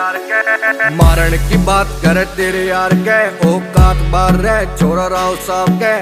मारण की बात करे तेरे यार के औकात बार रहे छोरा राव साहब के